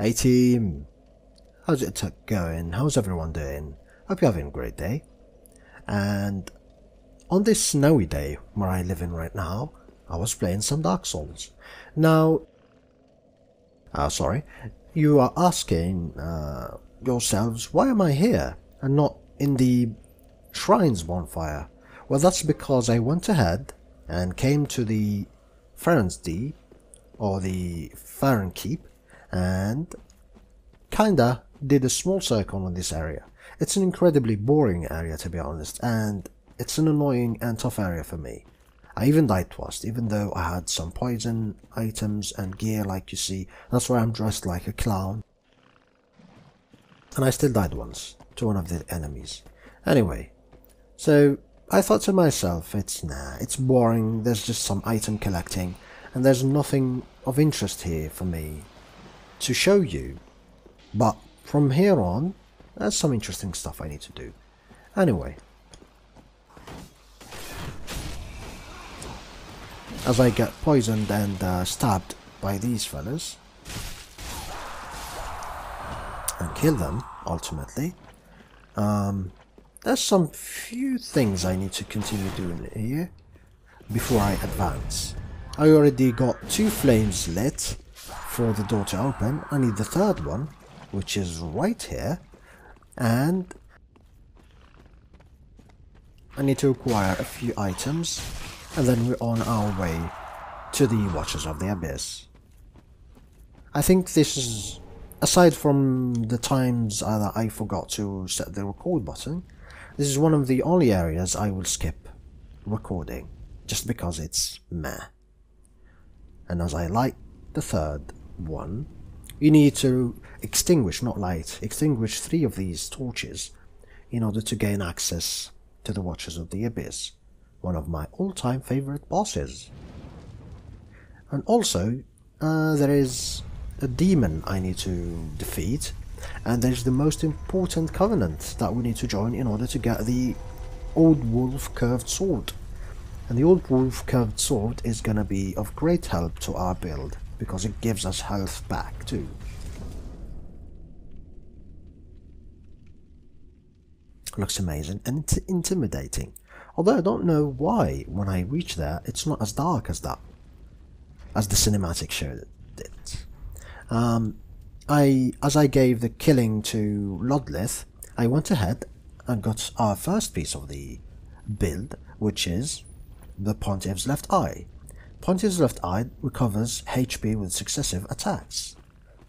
Hey team, how's it going? How's everyone doing? Hope you're having a great day. And on this snowy day where I live in right now, I was playing some Dark Souls. Now, uh, sorry, you are asking uh, yourselves, why am I here and not in the Shrines bonfire? Well, that's because I went ahead and came to the Ferensdi, or the Farron Keep, and kinda did a small circle in this area. It's an incredibly boring area to be honest, and it's an annoying and tough area for me. I even died twice, even though I had some poison items and gear like you see. That's why I'm dressed like a clown. And I still died once, to one of the enemies. Anyway, so I thought to myself, it's nah, it's boring, there's just some item collecting, and there's nothing of interest here for me to show you. But from here on, there's some interesting stuff I need to do. Anyway. As I get poisoned and uh, stabbed by these fellas. And kill them, ultimately. Um, there's some few things I need to continue doing here before I advance. I already got two flames lit for the door to open. I need the third one, which is right here. And I need to acquire a few items and then we're on our way to the Watchers of the Abyss. I think this is, aside from the times that I forgot to set the record button, this is one of the only areas I will skip recording, just because it's meh. And as I light the third one, you need to extinguish, not light, extinguish three of these torches in order to gain access to the Watchers of the Abyss, one of my all-time favorite bosses. And also, uh, there is a demon I need to defeat and there's the most important covenant that we need to join in order to get the Old Wolf Curved Sword. And the Old Wolf Curved Sword is gonna be of great help to our build, because it gives us health back too. Looks amazing and intimidating. Although I don't know why, when I reach there, it's not as dark as that. As the cinematic showed it. Um, I, as I gave the killing to Lodlith, I went ahead and got our first piece of the build, which is the Pontiff's left eye. Pontiff's left eye recovers HP with successive attacks.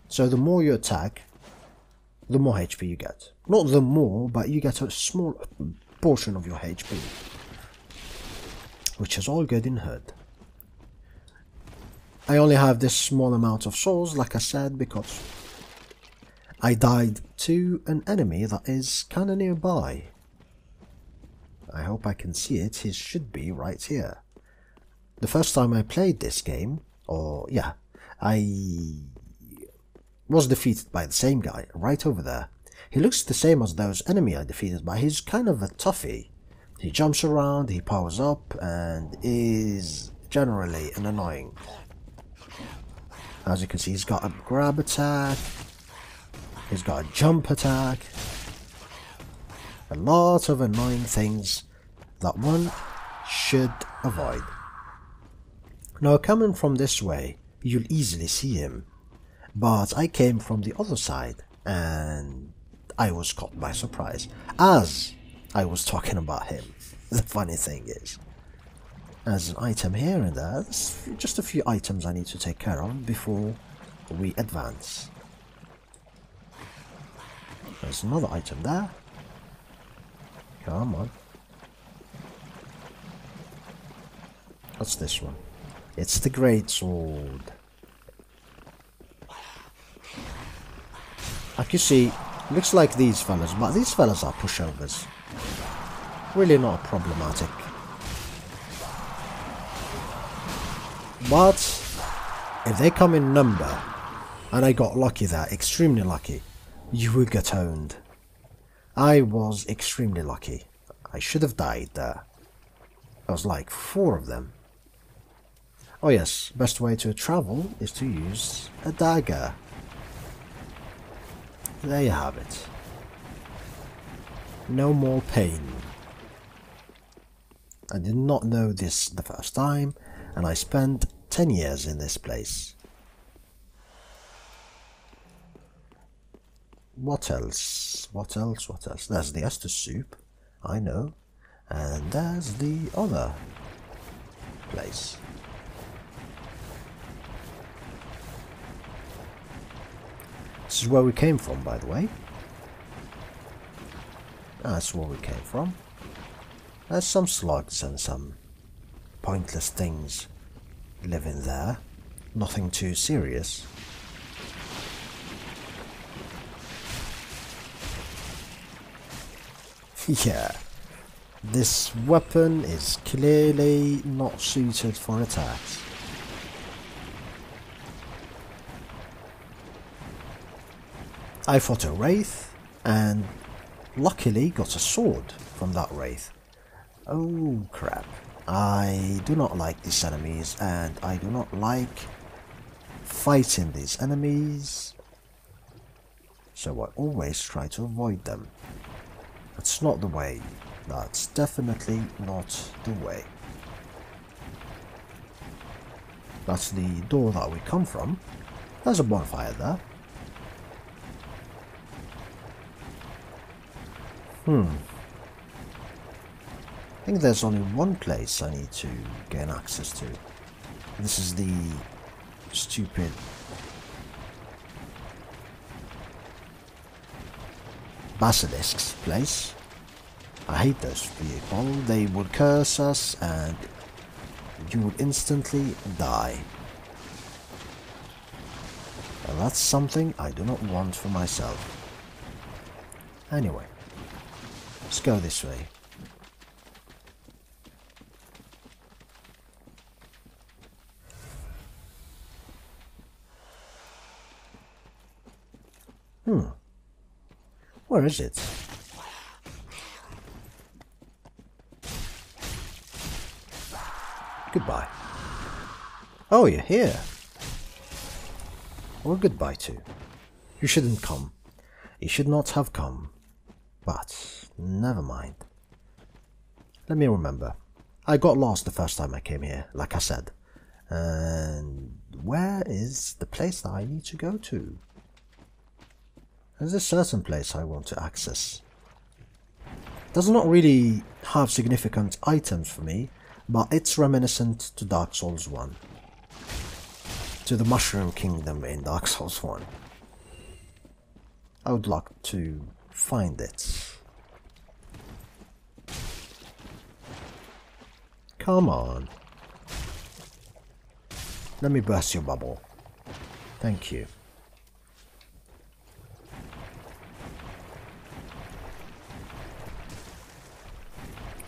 So the more you attack, the more HP you get. Not the more, but you get a small portion of your HP. Which is all good in Hood. I only have this small amount of souls, like I said, because I died to an enemy that is kinda nearby. I hope I can see it, he should be right here. The first time I played this game, or yeah, I was defeated by the same guy, right over there. He looks the same as those enemy I defeated, but he's kind of a toughie. He jumps around, he powers up, and is generally an annoying. As you can see, he's got a grab attack, He's got a jump attack. A lot of annoying things that one should avoid. Now coming from this way, you'll easily see him. But I came from the other side and I was caught by surprise as I was talking about him. The funny thing is, as an item here and there, just a few items I need to take care of before we advance. There's another item there. Come on. What's this one? It's the Great Sword. Like you see, looks like these fellas, but these fellas are pushovers. Really not problematic. But, if they come in number, and I got lucky there, extremely lucky, you would get owned. I was extremely lucky. I should have died there. There was like four of them. Oh yes, best way to travel is to use a dagger. there you have it. No more pain. I did not know this the first time, and I spent 10 years in this place. What else? What else? What else? There's the Estus soup, I know. And there's the other place. This is where we came from, by the way. That's where we came from. There's some slugs and some pointless things living there. Nothing too serious. yeah, this weapon is clearly not suited for attacks. I fought a wraith and luckily got a sword from that wraith. Oh crap. I do not like these enemies and I do not like fighting these enemies. So I always try to avoid them. That's not the way. That's definitely not the way. That's the door that we come from. There's a bonfire there. Hmm. I think there's only one place I need to gain access to. This is the stupid basilisk's place. I hate those people. They would curse us and you would instantly die. And that's something I do not want for myself. Anyway, let's go this way. Hmm. Where is it? Goodbye. Oh, you're here. Or goodbye to. You shouldn't come. You should not have come. But, never mind. Let me remember. I got lost the first time I came here, like I said. And where is the place that I need to go to? There's a certain place I want to access. Does not really have significant items for me, but it's reminiscent to Dark Souls 1. To the Mushroom Kingdom in Dark Souls 1. I would like to find it. Come on. Let me burst your bubble. Thank you.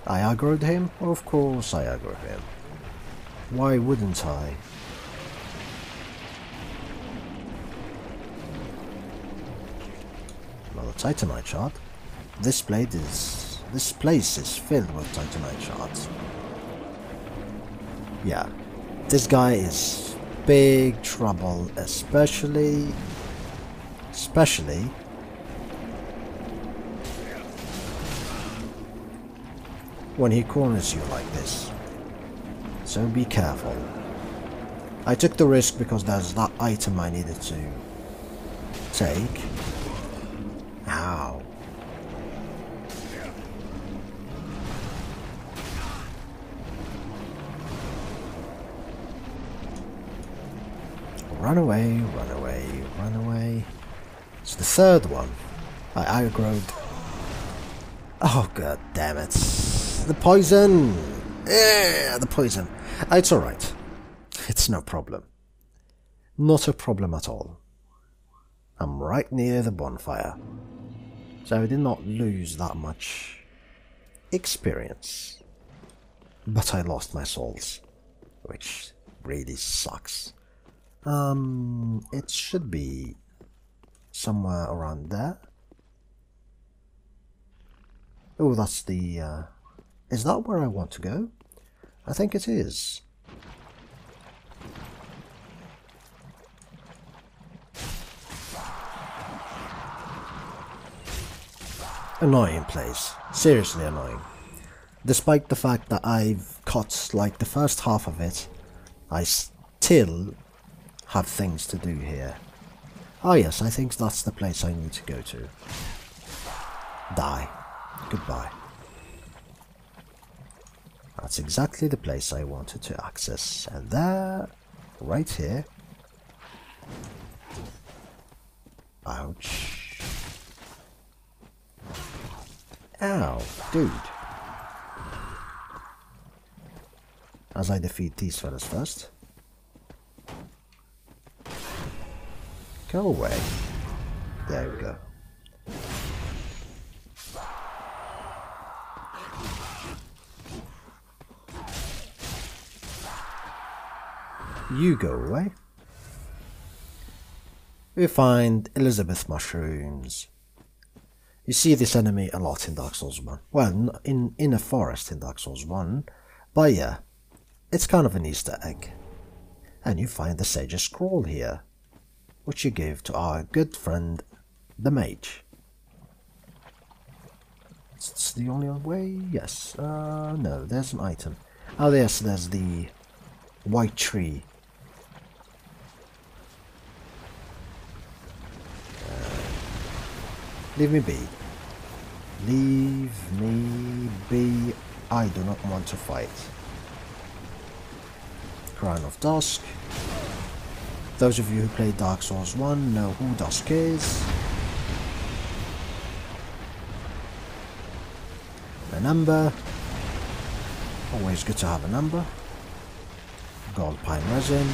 I aggroed him? Of course I aggroed him. Why wouldn't I? Another Titanite shard. This blade is... This place is filled with Titanite shards. Yeah. This guy is big trouble, especially... Especially when he corners you like this. So be careful. I took the risk because there's that item I needed to take. Run away, run away, run away. It's the third one. I aggroed. Oh god damn it. The poison! Yeah, the poison. Ah, it's alright. It's no problem. Not a problem at all. I'm right near the bonfire. So I did not lose that much experience. But I lost my souls. Which really sucks. Um, it should be somewhere around there. Oh, that's the uh, is that where I want to go? I think it is. annoying place. Seriously annoying. Despite the fact that I've caught like the first half of it, I still have things to do here. Oh yes, I think that's the place I need to go to. Die. Goodbye. That's exactly the place I wanted to access. And there, right here. Ouch. Ow, dude. As I defeat these fellas first. Go away. There we go. You go away. We find Elizabeth mushrooms. You see this enemy a lot in Dark Souls 1. Well, in, in a forest in Dark Souls 1. But yeah, it's kind of an Easter egg. And you find the Sage's Scroll here, which you give to our good friend, the Mage. It's the only way? Yes. Uh, no, there's an item. Oh, yes, there's the white tree Leave me be. Leave me be. I do not want to fight. Crown of Dusk. Those of you who played Dark Souls 1 know who Dusk is. An ember. Always good to have an ember. Gold pine resin.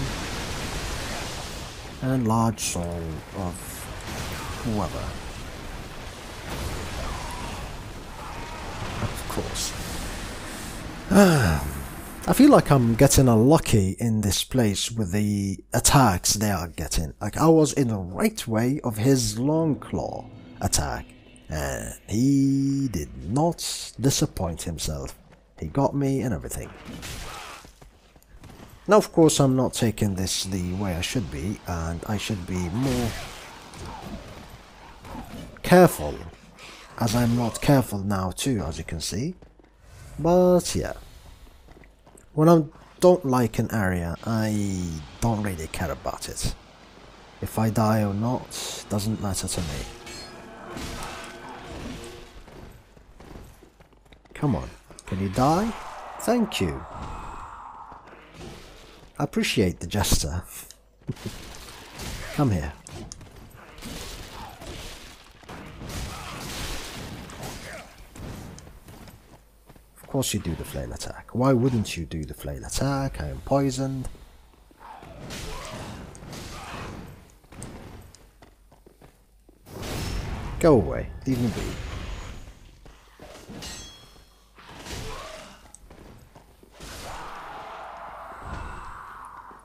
And a large soul of whoever. Of course. I feel like I'm getting unlucky in this place with the attacks they are getting. Like I was in the right way of his long claw attack and he did not disappoint himself. He got me and everything. Now of course I'm not taking this the way I should be and I should be more careful as I'm not careful now too, as you can see. But yeah, when I don't like an area, I don't really care about it. If I die or not, doesn't matter to me. Come on, can you die? Thank you. I appreciate the gesture. Come here. Of course you do the flail attack. Why wouldn't you do the flail attack? I am poisoned. Go away. Leave me be.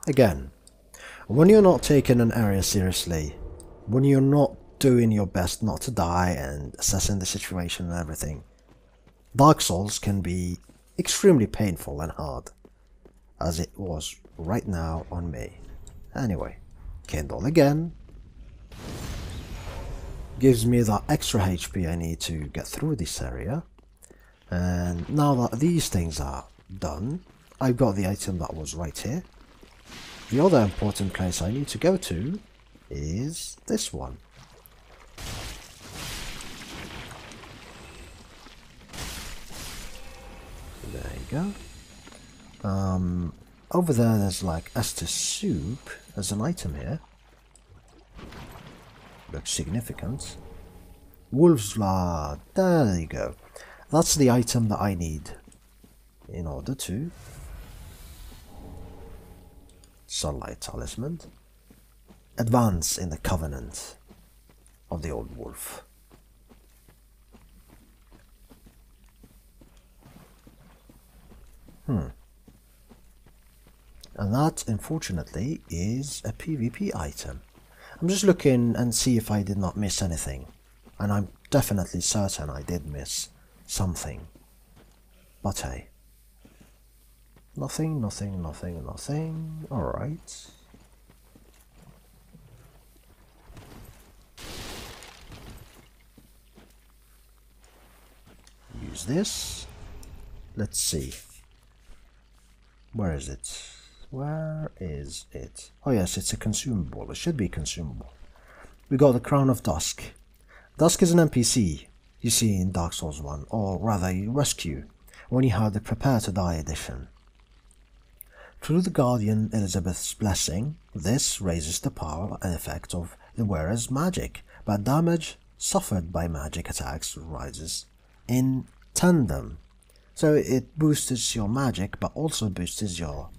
Again, when you're not taking an area seriously, when you're not doing your best not to die and assessing the situation and everything, Dark Souls can be extremely painful and hard, as it was right now on me. Anyway, Kindle again. Gives me that extra HP I need to get through this area. And now that these things are done, I've got the item that was right here. The other important place I need to go to is this one. Go. Um, over there, there's like Estus soup. There's an item here. Looks significant. Wolf's blood. There you go. That's the item that I need in order to sunlight talisman advance in the covenant of the old wolf. Hmm. And that, unfortunately, is a PvP item. I'm just looking and see if I did not miss anything. And I'm definitely certain I did miss something. But hey. Nothing, nothing, nothing, nothing. Alright. use this. Let's see. Where is it? Where is it? Oh yes, it's a consumable. It should be consumable. We got the Crown of Dusk. Dusk is an NPC you see in Dark Souls 1, or rather you rescue, when you have the Prepare to Die edition. Through the Guardian Elizabeth's blessing, this raises the power and effect of the wearer's magic, but damage suffered by magic attacks rises in tandem. So it boosts your magic, but also boosts your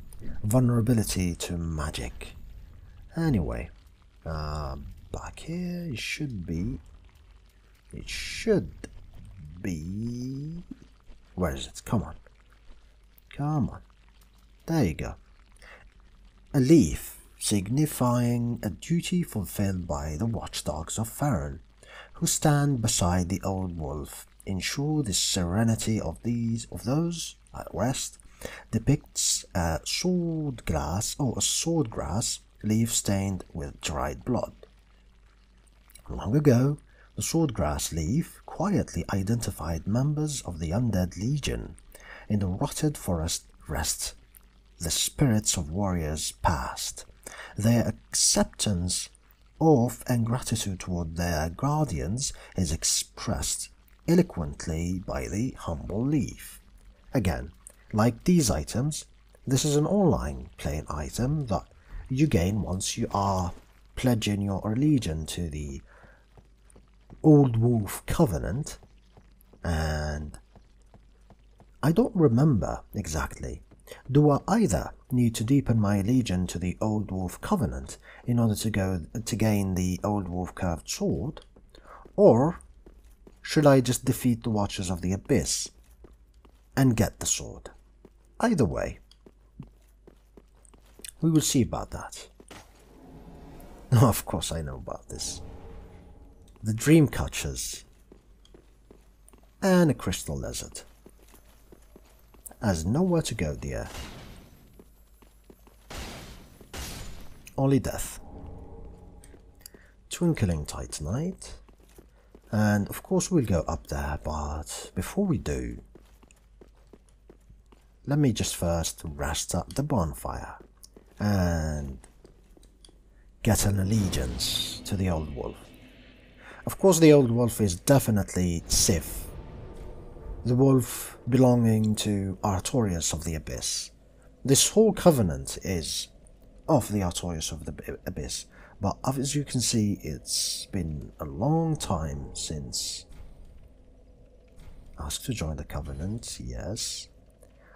vulnerability to magic. Anyway, uh, back here it should be. It should be. Where is it? Come on. Come on. There you go. A leaf signifying a duty fulfilled by the watchdogs of Farron, who stand beside the old wolf, ensure the serenity of these of those at rest, depicts a sword grass or oh, a sword grass leaf stained with dried blood. Long ago, the swordgrass leaf quietly identified members of the undead legion. In the rotted forest rest the spirits of warriors past. Their acceptance of and gratitude toward their guardians is expressed eloquently by the humble leaf. Again, like these items, this is an online playing item that you gain once you are pledging your allegiance to the Old Wolf Covenant, and I don't remember exactly. Do I either need to deepen my allegiance to the Old Wolf Covenant in order to go to gain the Old Wolf Curved Sword, or should I just defeat the Watchers of the Abyss and get the sword? Either way, we will see about that. of course, I know about this the dream catchers, and a crystal lizard. Has nowhere to go, dear. Only death. Twinkling Titanite. And of course we'll go up there, but before we do, let me just first rest up the bonfire and get an allegiance to the old wolf. Of course, the old wolf is definitely Sif, the wolf belonging to Artorias of the Abyss. This whole covenant is of the Artorias of the Abyss, but as you can see, it's been a long time since. Ask to join the covenant, yes.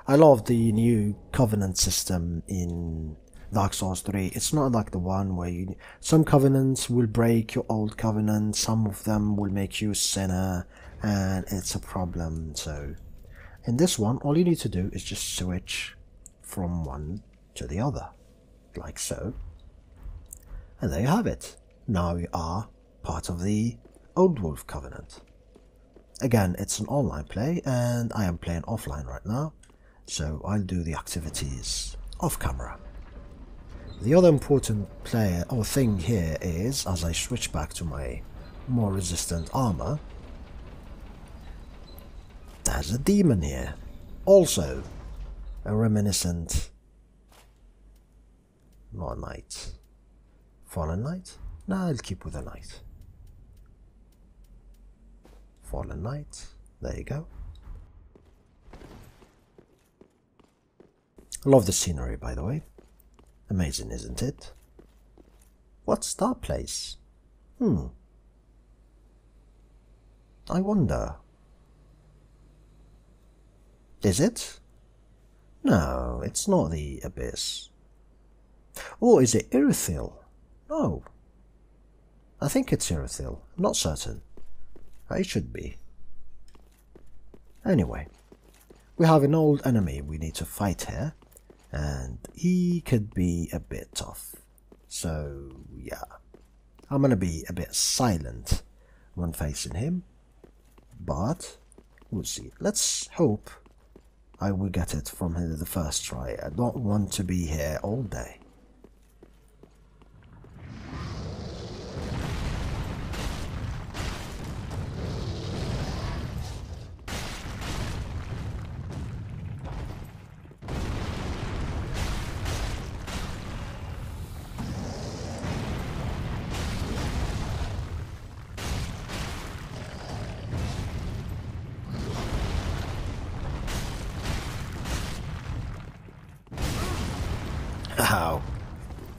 I love the new covenant system in Dark Souls 3. It's not like the one where you, some covenants will break your old covenant, some of them will make you a sinner, and it's a problem. So, in this one, all you need to do is just switch from one to the other, like so. And there you have it. Now you are part of the Old Wolf Covenant. Again, it's an online play, and I am playing offline right now, so I'll do the activities off camera. The other important player or thing here is, as I switch back to my more resistant armor, there's a demon here. Also, a reminiscent, not a knight, fallen knight? No, I'll keep with a knight. Fallen knight, there you go. I love the scenery, by the way. Amazing, isn't it? What's that place? Hmm. I wonder. Is it? No, it's not the Abyss. Or is it Irithyll? No. I think it's Irithyll. I'm not certain. It should be. Anyway, we have an old enemy we need to fight here and he could be a bit tough. So, yeah, I'm gonna be a bit silent when facing him, but we'll see. Let's hope I will get it from the first try. I don't want to be here all day.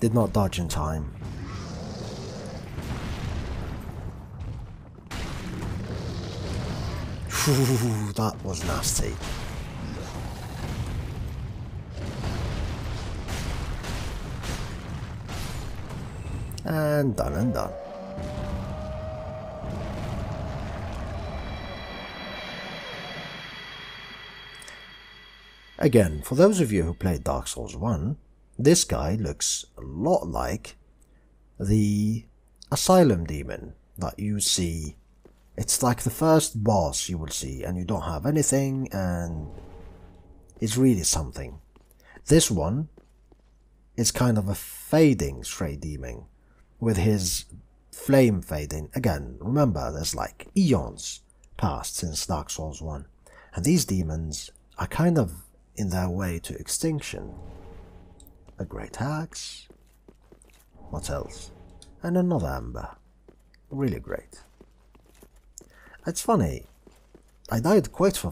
Did not dodge in time. Ooh, that was nasty. And done and done. Again, for those of you who played Dark Souls 1, this guy looks a lot like the Asylum Demon that you see. It's like the first boss you will see, and you don't have anything, and it's really something. This one is kind of a fading Stray Demon, with his flame fading. Again, remember, there's like eons passed since Dark Souls 1, and these demons are kind of in their way to extinction. A great axe. What else? And another ember. Really great. It's funny. I died quite a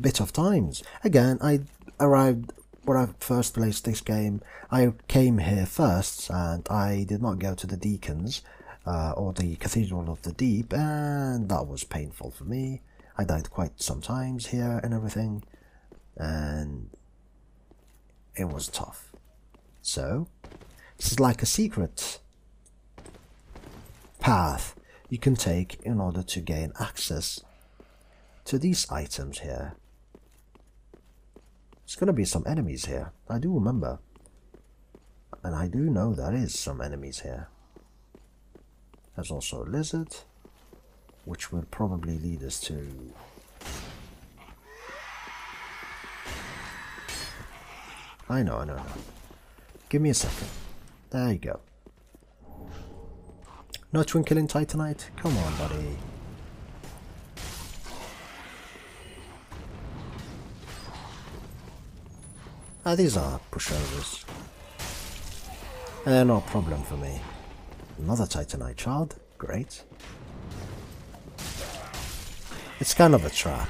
bit of times. Again, I arrived when I first placed this game. I came here first, and I did not go to the Deacons uh, or the Cathedral of the Deep, and that was painful for me. I died quite sometimes here and everything and it was tough. So, this is like a secret path you can take in order to gain access to these items here. There's gonna be some enemies here, I do remember. And I do know there is some enemies here. There's also a lizard, which will probably lead us to I know, I know, I know. Give me a second. There you go. No Twinkling Titanite? Come on, buddy. Ah, these are pushovers. Uh, no problem for me. Another Titanite shard. Great. It's kind of a trap.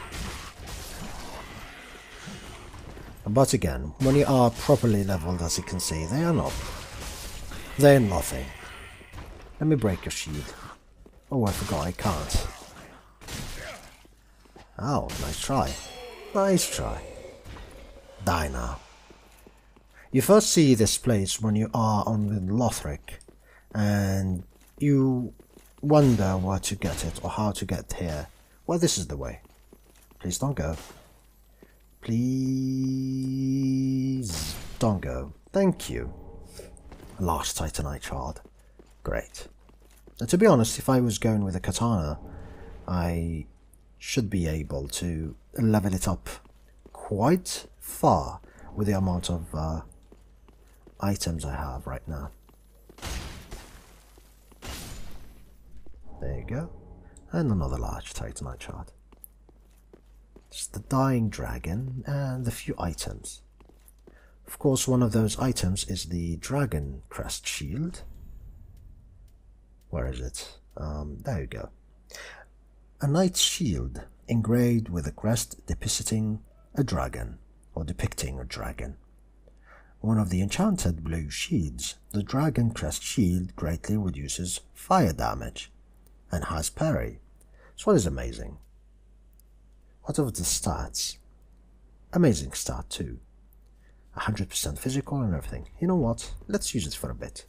But again, when you are properly leveled as you can see, they are not. They are nothing. Let me break your shield. Oh, I forgot I can't. Oh, nice try. Nice try. Die now. You first see this place when you are on the Lothric, and you wonder where to get it or how to get here. Well, this is the way. Please don't go. Please don't go. Thank you. Last Titanite shard. Great. And to be honest, if I was going with a katana, I should be able to level it up quite far with the amount of uh, items I have right now. There you go. And another large Titanite shard. The dying dragon and a few items. Of course, one of those items is the dragon crest shield. Where is it? Um, there you go. A knight's shield engraved with a crest depicting a dragon, or depicting a dragon. One of the enchanted blue shields, the dragon crest shield greatly reduces fire damage and has parry. So what is amazing? What of the stats? Amazing stat too. 100% physical and everything. You know what? Let's use it for a bit.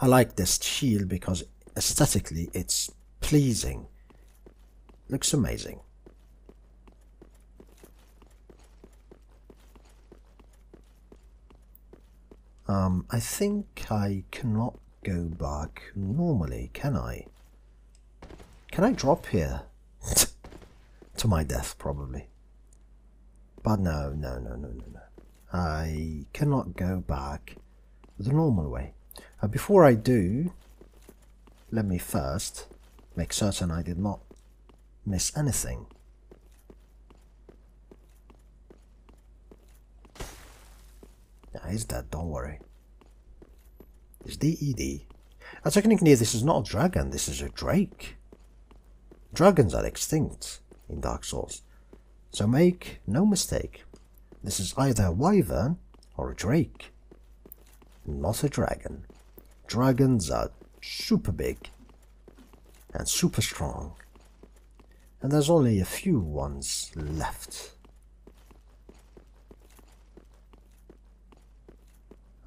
I like this shield because aesthetically it's pleasing. Looks amazing. Um, I think I cannot go back normally, can I? Can I drop here? to my death, probably. But no, no, no, no, no, no. I cannot go back the normal way. Uh, before I do, let me first make certain I did not miss anything. Yeah, he's dead, don't worry. It's DED. Uh, technically, this is not a dragon, this is a drake. Dragons are extinct in Dark Souls. So make no mistake, this is either a wyvern or a drake not a dragon. Dragons are super big and super strong, and there's only a few ones left.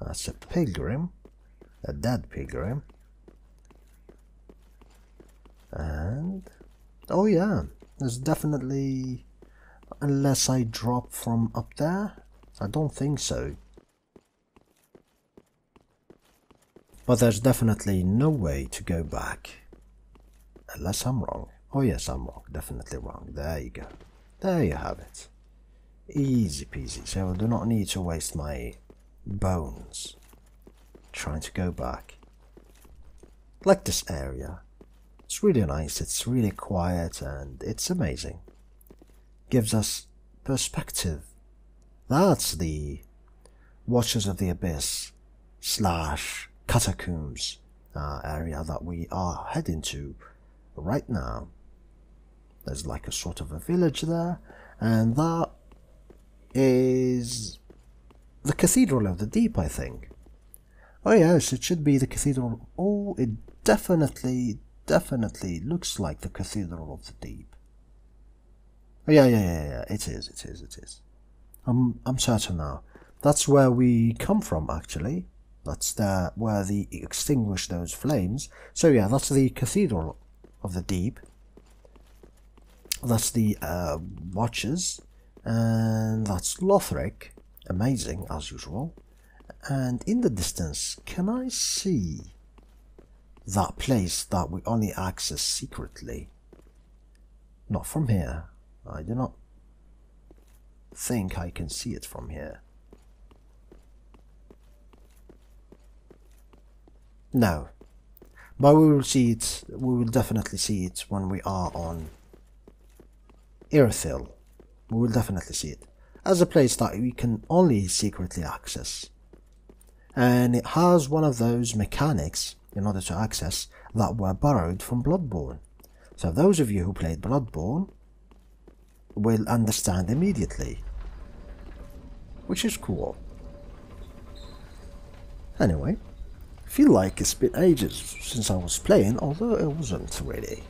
That's a pilgrim, a dead pilgrim. And oh yeah, there's definitely unless I drop from up there. I don't think so. But there's definitely no way to go back. Unless I'm wrong. Oh yes, I'm wrong. Definitely wrong. There you go. There you have it. Easy peasy. So I do not need to waste my bones trying to go back. Like this area. It's really nice, it's really quiet, and it's amazing. Gives us perspective. That's the Watchers of the Abyss slash Catacombs uh, area that we are heading to right now. There's like a sort of a village there, and that is the Cathedral of the Deep, I think. Oh yes, it should be the Cathedral. Oh, it definitely, definitely looks like the Cathedral of the Deep. Oh yeah, yeah, yeah, yeah. It is, it is, it is. I'm, I'm certain now. That's where we come from, actually. That's the, where they extinguish those flames. So yeah, that's the Cathedral of the Deep. That's the uh, Watchers. And that's Lothric amazing as usual. And in the distance, can I see that place that we only access secretly? Not from here. I do not think I can see it from here. No. But we will see it, we will definitely see it when we are on Irithyll. We will definitely see it as a place that we can only secretly access. And it has one of those mechanics in order to access that were borrowed from Bloodborne. So those of you who played Bloodborne will understand immediately. Which is cool. Anyway, feel like it's been ages since I was playing, although it wasn't really.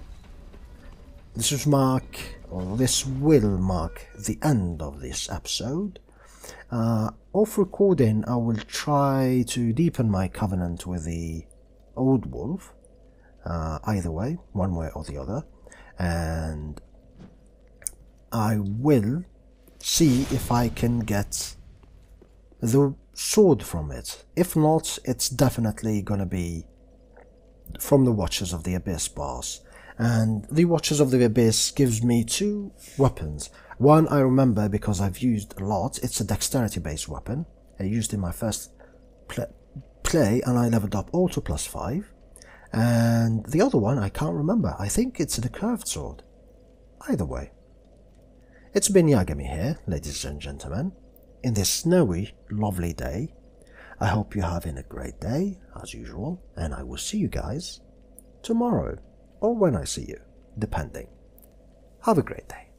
This is mark, or this will mark the end of this episode. Uh, off recording, I will try to deepen my covenant with the old wolf, uh, either way, one way or the other, and I will see if I can get the sword from it. If not, it's definitely gonna be from the Watchers of the Abyss boss and the Watchers of the Abyss gives me two weapons. One I remember because I've used a lot. It's a dexterity based weapon. I used in my first and I leveled up all to plus 5. And the other one I can't remember. I think it's the curved sword. Either way. It's been Yagami here, ladies and gentlemen, in this snowy, lovely day. I hope you're having a great day, as usual, and I will see you guys tomorrow or when I see you, depending. Have a great day.